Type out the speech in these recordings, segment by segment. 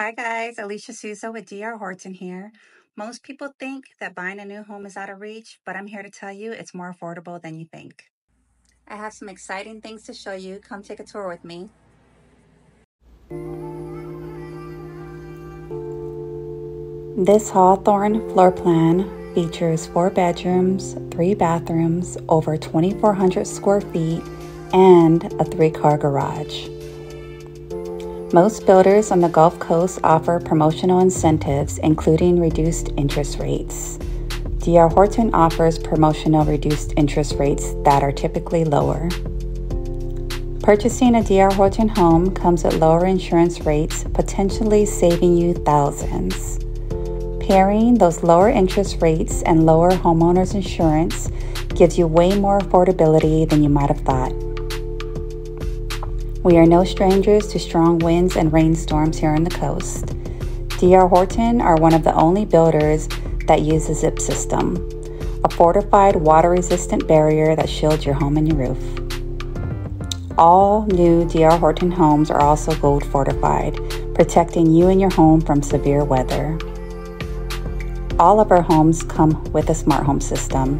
Hi guys, Alicia Souza with DR Horton here. Most people think that buying a new home is out of reach, but I'm here to tell you it's more affordable than you think. I have some exciting things to show you. Come take a tour with me. This Hawthorne floor plan features four bedrooms, three bathrooms, over 2,400 square feet, and a three car garage. Most builders on the Gulf Coast offer promotional incentives, including reduced interest rates. DR Horton offers promotional reduced interest rates that are typically lower. Purchasing a DR Horton home comes with lower insurance rates, potentially saving you thousands. Pairing those lower interest rates and lower homeowners insurance gives you way more affordability than you might have thought. We are no strangers to strong winds and rainstorms here on the coast. DR Horton are one of the only builders that use the zip system, a fortified water resistant barrier that shields your home and your roof. All new DR Horton homes are also gold fortified, protecting you and your home from severe weather. All of our homes come with a smart home system,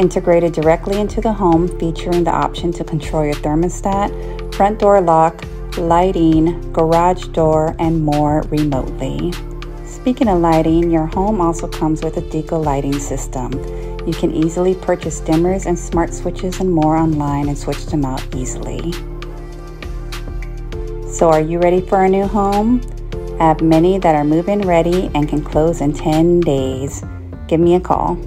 integrated directly into the home, featuring the option to control your thermostat front door lock, lighting, garage door, and more remotely. Speaking of lighting, your home also comes with a Deako lighting system. You can easily purchase dimmers and smart switches and more online and switch them out easily. So, are you ready for a new home? I have many that are move in ready and can close in 10 days. Give me a call.